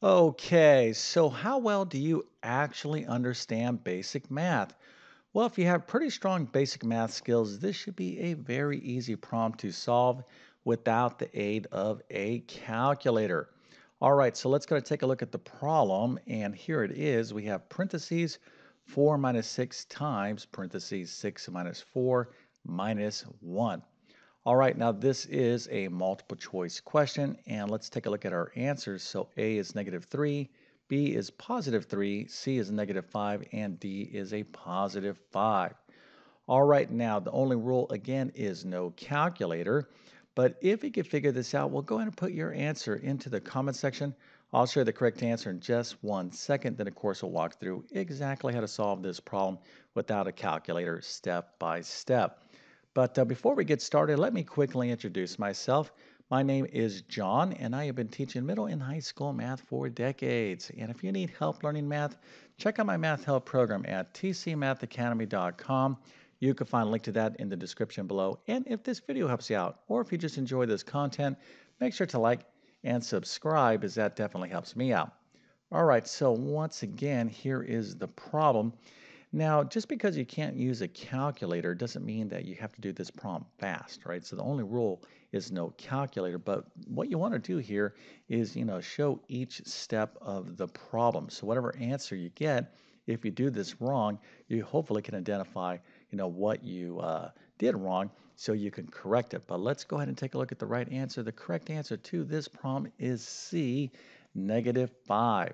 Okay, so how well do you actually understand basic math? Well, if you have pretty strong basic math skills, this should be a very easy problem to solve without the aid of a calculator. All right, so let's go to take a look at the problem. And here it is. We have parentheses 4 minus 6 times parentheses 6 minus 4 minus 1. All right, now this is a multiple choice question, and let's take a look at our answers. So A is negative 3, B is positive 3, C is negative 5, and D is a positive 5. All right, now the only rule again is no calculator, but if you could figure this out, we'll go ahead and put your answer into the comment section. I'll share the correct answer in just one second. Then, of course, we'll walk through exactly how to solve this problem without a calculator step by step. But uh, before we get started, let me quickly introduce myself. My name is John, and I have been teaching middle and high school math for decades. And if you need help learning math, check out my math help program at tcmathacademy.com. You can find a link to that in the description below. And if this video helps you out, or if you just enjoy this content, make sure to like and subscribe, as that definitely helps me out. All right, so once again, here is the problem. Now, just because you can't use a calculator doesn't mean that you have to do this problem fast, right? So the only rule is no calculator, but what you want to do here is, you know, show each step of the problem. So whatever answer you get, if you do this wrong, you hopefully can identify, you know, what you uh, did wrong so you can correct it. But let's go ahead and take a look at the right answer. The correct answer to this problem is C, negative 5.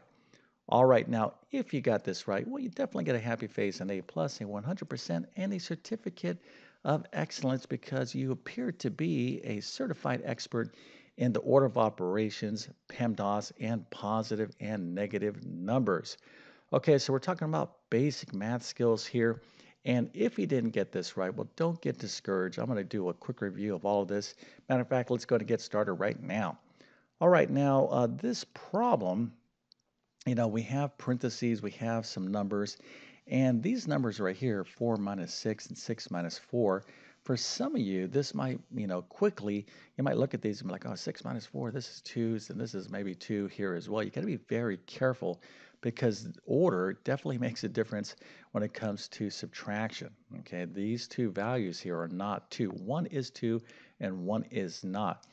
All right, now if you got this right, well, you definitely get a happy face, an A plus, a 100%, and a certificate of excellence because you appear to be a certified expert in the order of operations, PEMDAS, and positive and negative numbers. Okay, so we're talking about basic math skills here. And if you didn't get this right, well, don't get discouraged. I'm going to do a quick review of all of this. Matter of fact, let's go to get started right now. All right, now uh, this problem you know, we have parentheses, we have some numbers, and these numbers right here, 4 minus 6 and 6 minus 4, for some of you, this might, you know, quickly, you might look at these and be like, oh, 6 minus 4, this is 2, and this is maybe 2 here as well. You got to be very careful because order definitely makes a difference when it comes to subtraction. Okay, these two values here are not 2. One is 2 and one is not.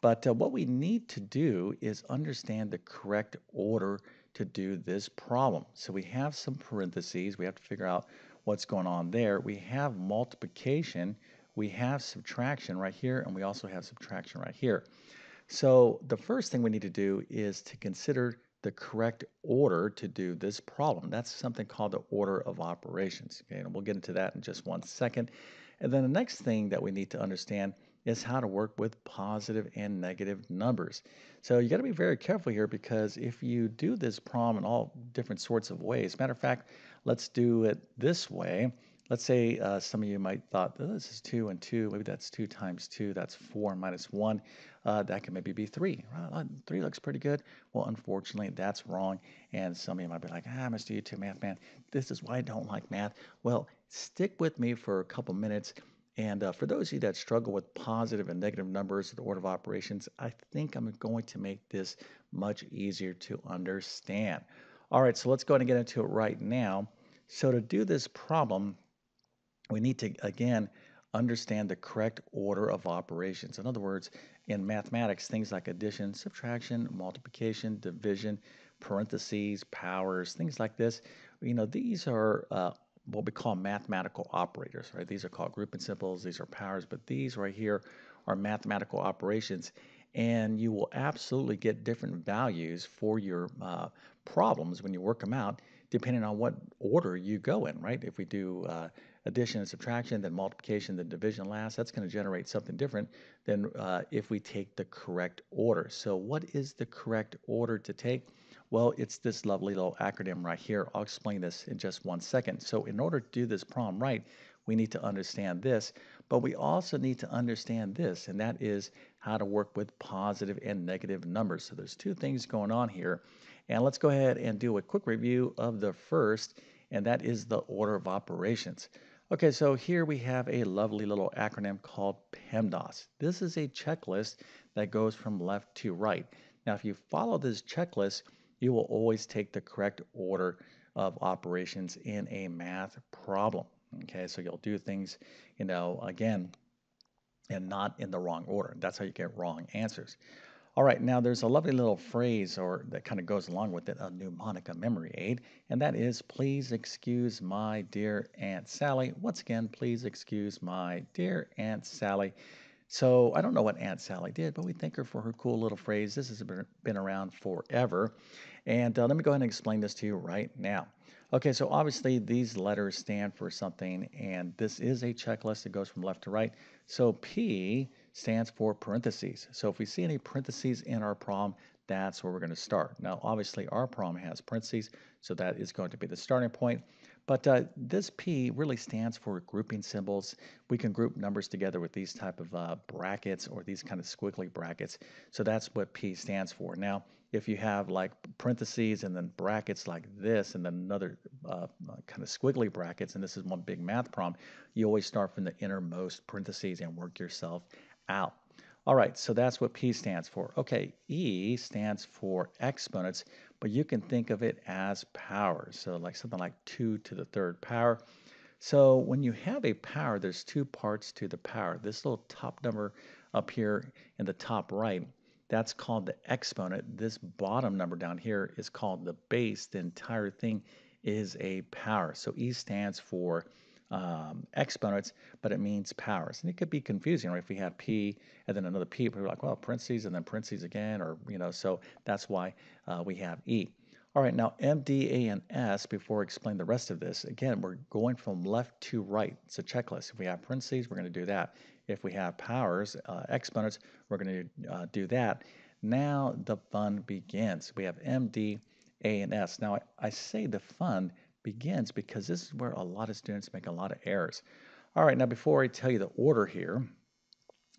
But uh, what we need to do is understand the correct order to do this problem. So we have some parentheses. We have to figure out what's going on there. We have multiplication. We have subtraction right here, and we also have subtraction right here. So the first thing we need to do is to consider the correct order to do this problem. That's something called the order of operations. Okay, and we'll get into that in just one second. And then the next thing that we need to understand is how to work with positive and negative numbers. So you got to be very careful here because if you do this problem in all different sorts of ways, matter of fact, let's do it this way. Let's say uh, some of you might thought oh, this is 2 and 2, maybe that's 2 times 2, that's 4 minus 1. Uh, that can maybe be 3. Well, 3 looks pretty good. Well, unfortunately, that's wrong. And some of you might be like, ah, Mr. YouTube Math Man, this is why I don't like math. Well, stick with me for a couple minutes and uh, for those of you that struggle with positive and negative numbers of the order of operations, I think I'm going to make this much easier to understand. All right, so let's go ahead and get into it right now. So to do this problem, we need to, again, understand the correct order of operations. In other words, in mathematics, things like addition, subtraction, multiplication, division, parentheses, powers, things like this, you know, these are uh, what we call mathematical operators, right? These are called grouping symbols, these are powers, but these right here are mathematical operations. And you will absolutely get different values for your uh, problems when you work them out, depending on what order you go in, right? If we do uh, addition and subtraction, then multiplication, then division last, that's going to generate something different than uh, if we take the correct order. So, what is the correct order to take? Well, it's this lovely little acronym right here. I'll explain this in just one second. So in order to do this problem right, we need to understand this, but we also need to understand this, and that is how to work with positive and negative numbers. So there's two things going on here. And let's go ahead and do a quick review of the first, and that is the order of operations. Okay, so here we have a lovely little acronym called PEMDAS. This is a checklist that goes from left to right. Now, if you follow this checklist, you will always take the correct order of operations in a math problem. Okay, so you'll do things, you know, again, and not in the wrong order. That's how you get wrong answers. All right, now there's a lovely little phrase or that kind of goes along with it, a mnemonic, a memory aid, and that is please excuse my dear Aunt Sally. Once again, please excuse my dear Aunt Sally. So I don't know what Aunt Sally did, but we thank her for her cool little phrase. This has been, around forever. And uh, let me go ahead and explain this to you right now. Okay, so obviously these letters stand for something, and this is a checklist that goes from left to right. So P stands for parentheses. So if we see any parentheses in our problem, that's where we're going to start. Now, obviously, our problem has parentheses, so that is going to be the starting point. But uh, this P really stands for grouping symbols. We can group numbers together with these type of uh, brackets or these kind of squiggly brackets. So that's what P stands for. Now, if you have like parentheses and then brackets like this and then another uh, kind of squiggly brackets, and this is one big math problem, you always start from the innermost parentheses and work yourself out. All right, so that's what P stands for. Okay, E stands for exponents, but you can think of it as power. So like something like 2 to the third power. So when you have a power, there's two parts to the power. This little top number up here in the top right, that's called the exponent. This bottom number down here is called the base. The entire thing is a power. So E stands for um, exponents, but it means powers. And it could be confusing, right? If we had P and then another P, we're like, well, parentheses and then parentheses again, or, you know, so that's why uh, we have E. All right, now M, D, A, and S, before I explain the rest of this, again, we're going from left to right. It's a checklist. If we have parentheses, we're going to do that. If we have powers, uh, exponents, we're going to uh, do that. Now the fun begins. We have M, D, A, and S. Now I, I say the fun begins because this is where a lot of students make a lot of errors. All right, now before I tell you the order here,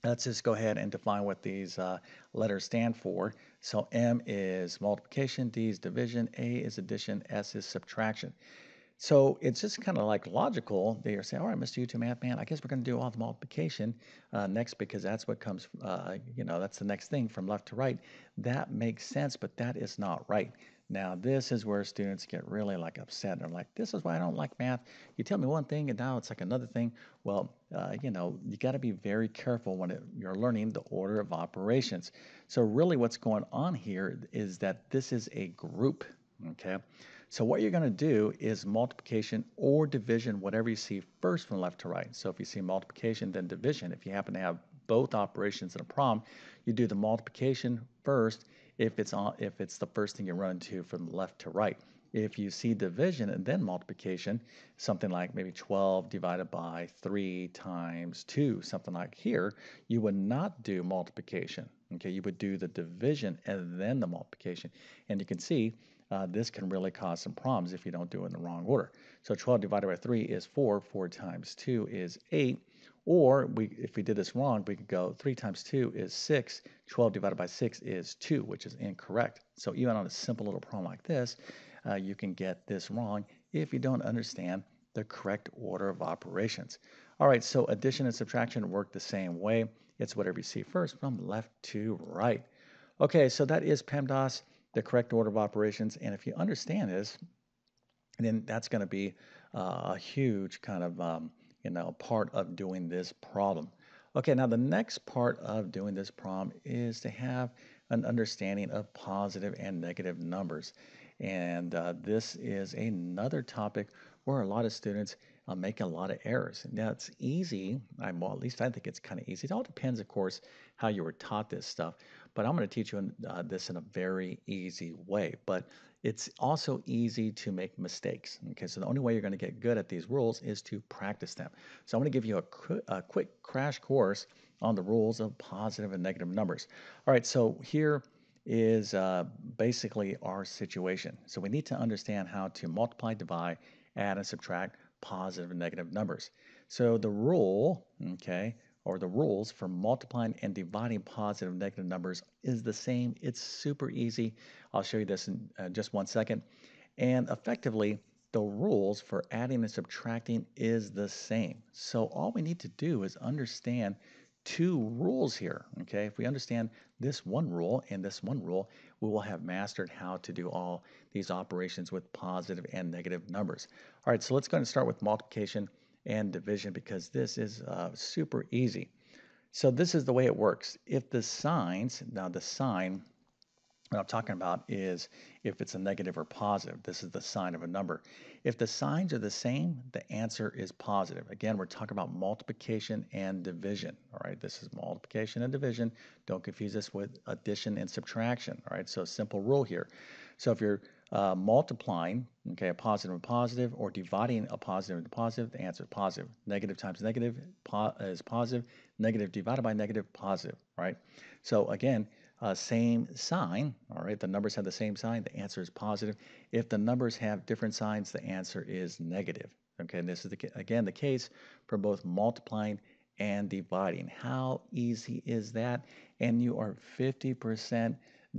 let's just go ahead and define what these uh, letters stand for. So M is multiplication, D is division, A is addition, S is subtraction. So it's just kind of like logical. They are saying, all right, Mr. YouTube Math Man, I guess we're going to do all the multiplication uh, next because that's what comes, uh, you know, that's the next thing from left to right. That makes sense, but that is not right. Now, this is where students get really like upset. They're like, this is why I don't like math. You tell me one thing and now it's like another thing. Well, uh, you know, you got to be very careful when it, you're learning the order of operations. So really what's going on here is that this is a group, okay? So what you're going to do is multiplication or division, whatever you see first from left to right. So if you see multiplication, then division. If you happen to have both operations in a problem, you do the multiplication first if it's on if it's the first thing you run into from left to right. If you see division and then multiplication, something like maybe 12 divided by 3 times 2, something like here, you would not do multiplication. Okay, you would do the division and then the multiplication. And you can see uh, this can really cause some problems if you don't do it in the wrong order. So 12 divided by 3 is 4, 4 times 2 is 8, or we, if we did this wrong, we could go 3 times 2 is 6. 12 divided by 6 is 2, which is incorrect. So even on a simple little problem like this, uh, you can get this wrong if you don't understand the correct order of operations. All right, so addition and subtraction work the same way. It's whatever you see first from left to right. Okay, so that is PEMDAS, the correct order of operations. And if you understand this, then that's going to be uh, a huge kind of um, you know, part of doing this problem. Okay, now the next part of doing this problem is to have an understanding of positive and negative numbers. And uh, this is another topic where a lot of students uh, make a lot of errors. Now it's easy, I'm, well, at least I think it's kind of easy. It all depends, of course, how you were taught this stuff. But I'm going to teach you uh, this in a very easy way. But it's also easy to make mistakes. Okay, so the only way you're going to get good at these rules is to practice them. So I'm going to give you a, a quick crash course on the rules of positive and negative numbers. All right, so here is uh, basically our situation. So we need to understand how to multiply, divide, add, and subtract positive and negative numbers. So the rule, okay, or the rules for multiplying and dividing positive and negative numbers is the same. It's super easy. I'll show you this in uh, just one second. And effectively, the rules for adding and subtracting is the same. So all we need to do is understand two rules here, okay? If we understand this one rule and this one rule, we will have mastered how to do all these operations with positive and negative numbers. All right, so let's go and start with multiplication and division because this is uh, super easy. So this is the way it works. If the signs, now the sign what I'm talking about is if it's a negative or positive. This is the sign of a number. If the signs are the same, the answer is positive. Again, we're talking about multiplication and division. All right, this is multiplication and division. Don't confuse this with addition and subtraction. All right, so simple rule here. So if you're uh, multiplying, okay, a positive and positive, or dividing a positive and positive, the answer is positive. Negative times negative po is positive. Negative divided by negative, positive, right? So again, uh, same sign, all right, the numbers have the same sign, the answer is positive. If the numbers have different signs, the answer is negative. Okay, and this is, the, again, the case for both multiplying and dividing. How easy is that? And you are 50%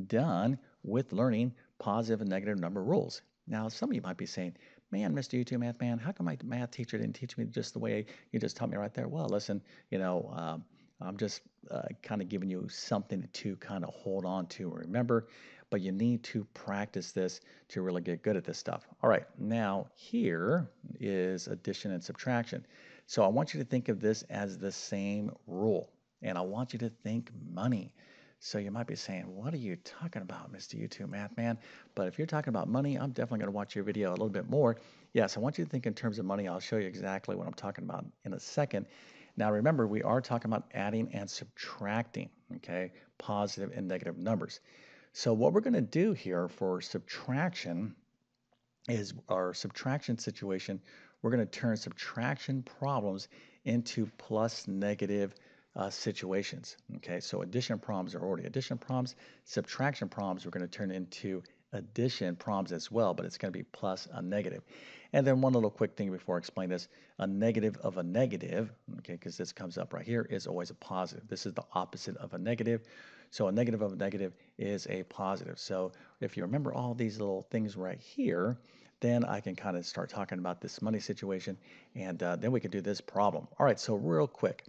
done with learning positive and negative number rules. Now, some of you might be saying, man, Mr. YouTube Math Man, how come my math teacher didn't teach me just the way you just taught me right there? Well, listen, you know, um, I'm just uh, kind of giving you something to kind of hold on to and remember, but you need to practice this to really get good at this stuff. All right, now here is addition and subtraction. So I want you to think of this as the same rule, and I want you to think money. So you might be saying, what are you talking about, Mr. YouTube Math Man? But if you're talking about money, I'm definitely going to watch your video a little bit more. Yes, I want you to think in terms of money. I'll show you exactly what I'm talking about in a second. Now remember, we are talking about adding and subtracting, okay, positive and negative numbers. So what we're going to do here for subtraction is our subtraction situation, we're going to turn subtraction problems into plus negative uh, situations. Okay, so addition problems are already addition problems. Subtraction problems we're going to turn into addition problems as well, but it's going to be plus a negative. And then one little quick thing before I explain this, a negative of a negative, okay, because this comes up right here, is always a positive. This is the opposite of a negative. So a negative of a negative is a positive. So if you remember all these little things right here, then I can kind of start talking about this money situation, and uh, then we can do this problem. All right, so real quick.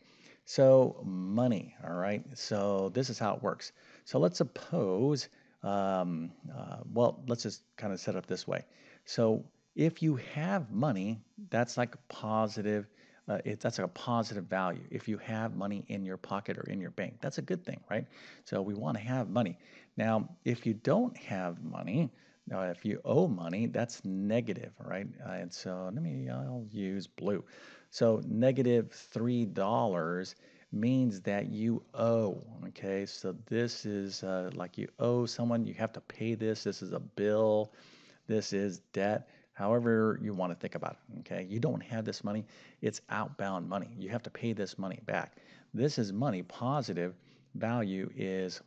So money, all right, so this is how it works. So let's suppose, um, uh, well, let's just kind of set up this way. So if you have money, that's like a positive. Uh, it, that's like a positive value. If you have money in your pocket or in your bank, that's a good thing, right? So we want to have money. Now, if you don't have money, now if you owe money, that's negative, right? Uh, and so let me, I'll use blue. So negative negative three dollars means that you owe. Okay, so this is uh, like you owe someone. You have to pay this. This is a bill. This is debt however you want to think about it. Okay, you don't have this money, it's outbound money. You have to pay this money back. This is money, positive value is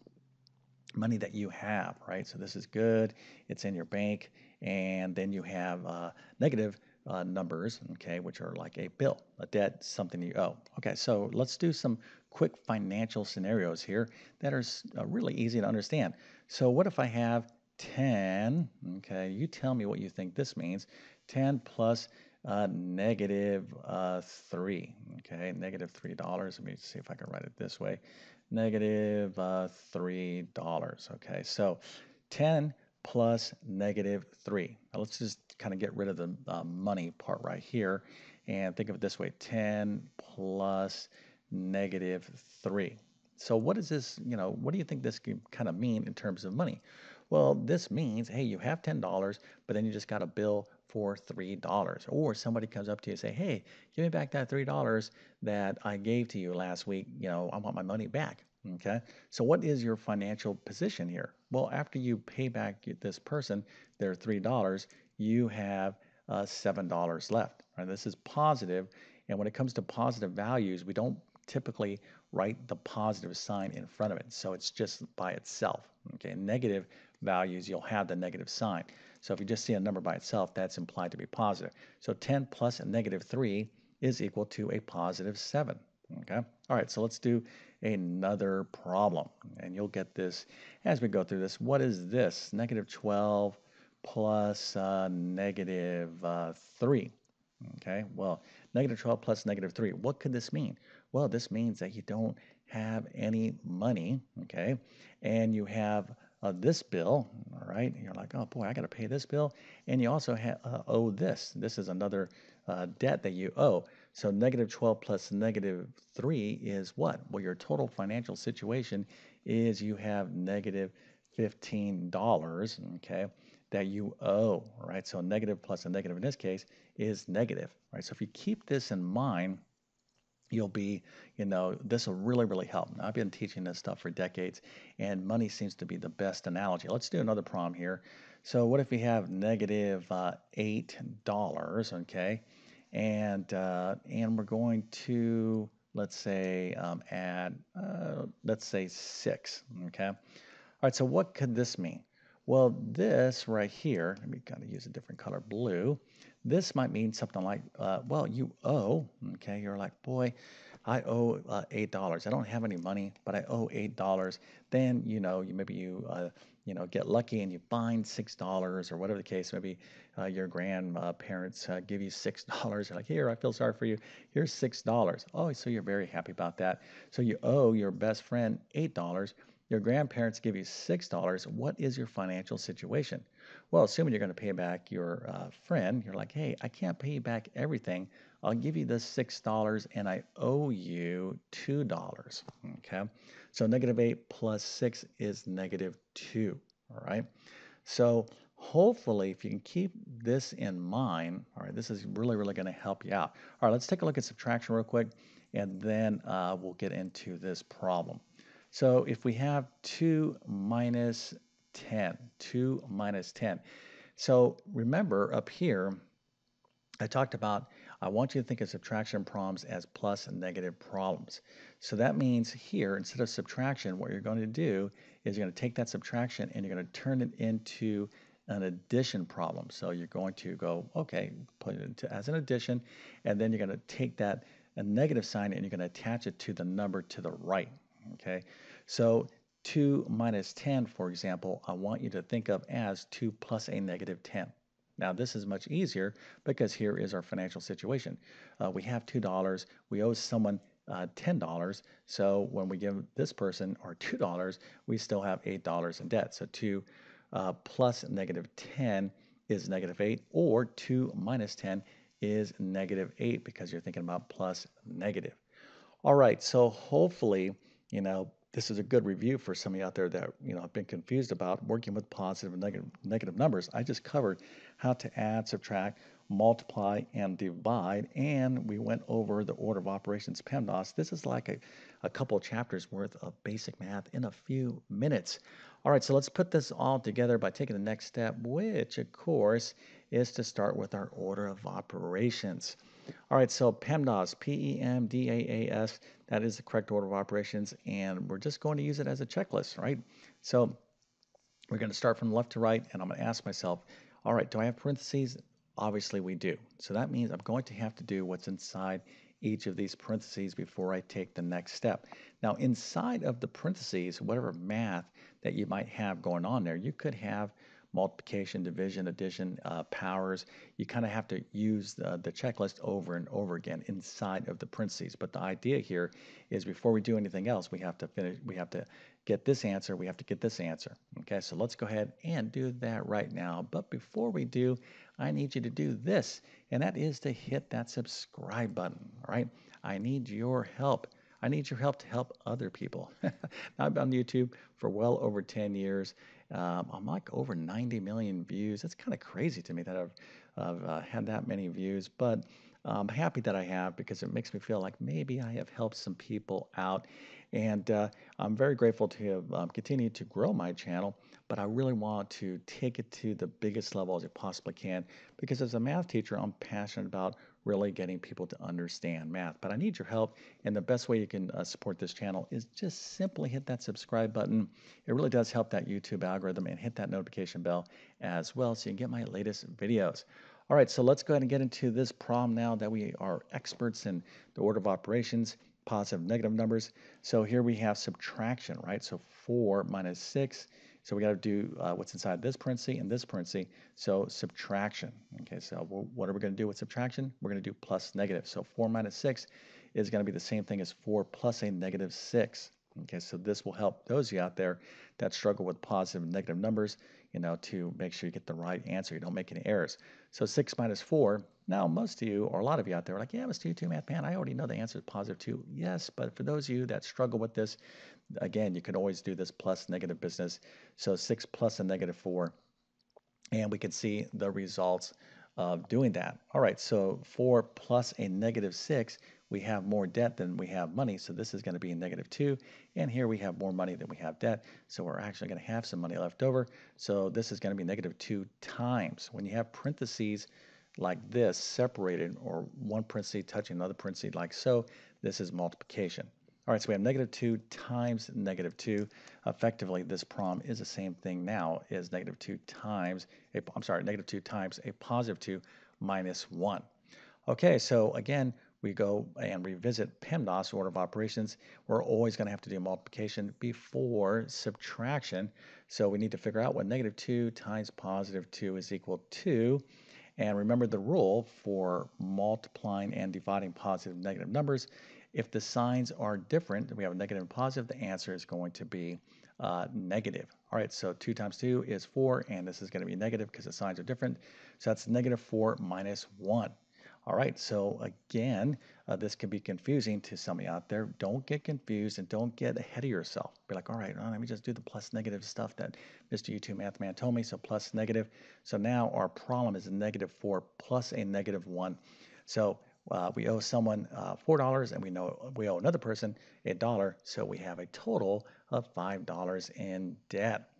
money that you have, right? So this is good, it's in your bank, and then you have uh, negative uh, numbers, okay, which are like a bill, a debt, something you owe. Okay, so let's do some quick financial scenarios here that are uh, really easy to understand. So, what if I have 10, okay, you tell me what you think this means. 10 plus uh, negative, uh, 3, okay, negative $3. Let me see if I can write it this way. Negative uh, $3, okay. So 10 plus negative 3. Now let's just kind of get rid of the uh, money part right here and think of it this way. 10 plus negative 3. So what does this, you know, what do you think this can kind of mean in terms of money? Well, this means, hey, you have $10, but then you just got a bill for $3. Or somebody comes up to you and say, hey, give me back that $3 that I gave to you last week. You know, I want my money back. Okay. So what is your financial position here? Well, after you pay back this person their $3, you have uh, $7 left. Right? This is positive. And when it comes to positive values, we don't typically write the positive sign in front of it. So it's just by itself. Okay. Negative values, you'll have the negative sign. So if you just see a number by itself, that's implied to be positive. So 10 plus a negative 3 is equal to a positive 7. Okay. All right, so let's do another problem. And you'll get this as we go through this. What is this? Negative 12 plus uh, negative, uh, 3. Okay, well, negative 12 plus negative 3. What could this mean? Well, this means that you don't have any money, okay, and you have this bill, all right, and you're like, oh boy, I got to pay this bill, and you also ha- uh, owe this. This is another uh, debt that you owe. So negative 12 plus negative 3 is what? Well, your total financial situation is you have negative $15, okay, that you owe, right? So negative plus a negative in this case is negative, right? So if you keep this in mind, you'll be, you know, this will really, really help. Now, I've been teaching this stuff for decades, and money seems to be the best analogy. Let's do another problem here. So what if we have negative, uh, $8, okay? And, uh, and we're going to, let's say, um, add, uh, let's say 6, okay? All right, so what could this mean? Well, this right here, let me kind of use a different color, blue. This might mean something like, uh, well, you owe, okay, you're like, boy, I owe uh, $8. I don't have any money, but I owe $8. Then, you know, you maybe you, uh, you know, get lucky and you find $6 or whatever the case. Maybe uh, your grandparents uh, give you $6. You're like, here, I feel sorry for you. Here's $6. Oh, so you're very happy about that. So you owe your best friend $8 your grandparents give you $6, what is your financial situation? Well, assuming you're going to pay back your uh, friend, you're like, hey, I can't pay you back everything. I'll give you the $6 and I owe you $2. Okay. So negative 8 plus 6 is negative 2. All right. So hopefully, if you can keep this in mind, all right, this is really, really going to help you out. All right, let's take a look at subtraction real quick and then uh, we'll get into this problem. So if we have 2 minus 10, 2 minus 10. So remember up here, I talked about I want you to think of subtraction problems as plus and negative problems. So that means here, instead of subtraction, what you're going to do is you're going to take that subtraction and you're going to turn it into an addition problem. So you're going to go, okay, put it into, as an addition, and then you're going to take that a negative sign and you're going to attach it to the number to the right. Okay, so 2 minus 10, for example, I want you to think of as 2 plus a negative 10. Now, this is much easier because here is our financial situation. Uh, we have $2. We owe someone uh, $10. So when we give this person our $2, we still have $8 in debt. So 2 uh, plus negative 10 is negative 8, or 2 minus 10 is negative 8 because you're thinking about plus negative. All right, so hopefully you know, this is a good review for some of you out there that you know have been confused about working with positive and negative negative numbers. I just covered how to add, subtract, multiply, and divide, and we went over the order of operations PEMDAS. This is like a, a couple chapters worth of basic math in a few minutes. All right, so let's put this all together by taking the next step, which of course is to start with our order of operations. All right, so PEMDAS, P-E-M-D-A-A-S, that is the correct order of operations, and we're just going to use it as a checklist, right? So we're going to start from left to right, and I'm going to ask myself, all right, do I have parentheses? Obviously we do. So that means I'm going to have to do what's inside each of these parentheses before I take the next step. Now, inside of the parentheses, whatever math that you might have going on there, you could have multiplication, division, addition, uh, powers. You kind of have to use the, the checklist over and over again inside of the parentheses. But the idea here is before we do anything else, we have to finish, we have to get this answer, we have to get this answer. Okay, so let's go ahead and do that right now. But before we do, I need you to do this, and that is to hit that subscribe button, all right? I need your help. I need your help to help other people. I've been on YouTube for well over 10 years. Um, I'm like over 90 million views. It's kind of crazy to me that I've, I've uh, had that many views, but I'm happy that I have because it makes me feel like maybe I have helped some people out. And uh, I'm very grateful to have um, continued to grow my channel, but I really want to take it to the biggest level as it possibly can because as a math teacher, I'm passionate about really getting people to understand math. But I need your help, and the best way you can uh, support this channel is just simply hit that subscribe button. It really does help that YouTube algorithm and hit that notification bell as well so you can get my latest videos. All right, so let's go ahead and get into this problem now that we are experts in the order of operations, positive, negative numbers. So here we have subtraction, right? So 4 minus 6 so we got to do uh, what's inside this parenthesis and this parenthesis. So subtraction. Okay, so what are we going to do with subtraction? We're going to do plus negative. So 4 minus 6 is going to be the same thing as 4 plus a negative 6. Okay, so this will help those of you out there that struggle with positive and negative numbers, you know, to make sure you get the right answer. You don't make any errors. So 6 minus 4, now most of you, or a lot of you out there are like, yeah, Mr. YouTube Math Man, I already know the answer is positive 2. Yes, but for those of you that struggle with this, again, you can always do this plus negative business. So 6 plus a negative 4, and we can see the results of doing that. All right, so 4 plus a negative 6, we have more debt than we have money, so this is going to be a negative 2. And here we have more money than we have debt, so we're actually going to have some money left over. So this is going to be negative 2 times. When you have parentheses like this separated, or one parenthesis touching another parenthesis like so, this is multiplication. All right, so we have negative 2 times negative 2. Effectively, this problem is the same thing now as negative 2 times, a, I'm sorry, negative 2 times a positive 2 minus 1. Okay, so again, we go and revisit PEMDAS, order of operations, we're always going to have to do multiplication before subtraction. So we need to figure out what negative 2 times positive 2 is equal to. And remember the rule for multiplying and dividing positive and negative numbers. If the signs are different, we have a negative and positive, the answer is going to be uh, negative. All right, so 2 times 2 is 4, and this is going to be negative because the signs are different. So that's negative 4 minus 1. All right, so again, uh, this can be confusing to somebody out there. Don't get confused and don't get ahead of yourself. Be like, all right, well, let me just do the plus negative stuff that Mr. YouTube Math Man told me. So plus negative. So now our problem is a negative 4 plus a negative 1. So uh, we owe someone uh, $4 and we know we owe another person a dollar. So we have a total of $5 in debt.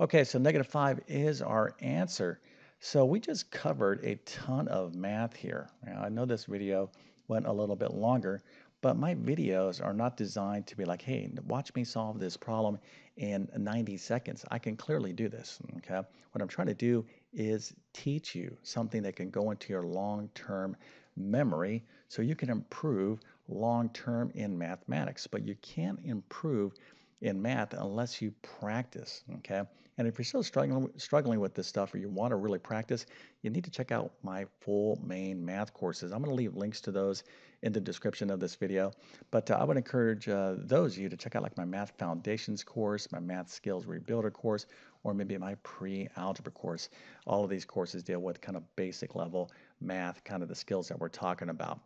Okay, so negative 5 is our answer. So we just covered a ton of math here. Now, I know this video went a little bit longer, but my videos are not designed to be like, hey, watch me solve this problem in 90 seconds. I can clearly do this, okay? What I'm trying to do is teach you something that can go into your long-term memory so you can improve long-term in mathematics, but you can't improve in math unless you practice, okay? And if you're still struggling struggling with this stuff or you want to really practice, you need to check out my full main math courses. I'm going to leave links to those in the description of this video. But uh, I would encourage uh, those of you to check out like my Math Foundations course, my Math Skills Rebuilder course, or maybe my pre-algebra course. All of these courses deal with kind of basic level math, kind of the skills that we're talking about.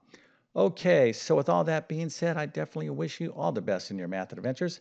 Okay, so with all that being said, I definitely wish you all the best in your math adventures.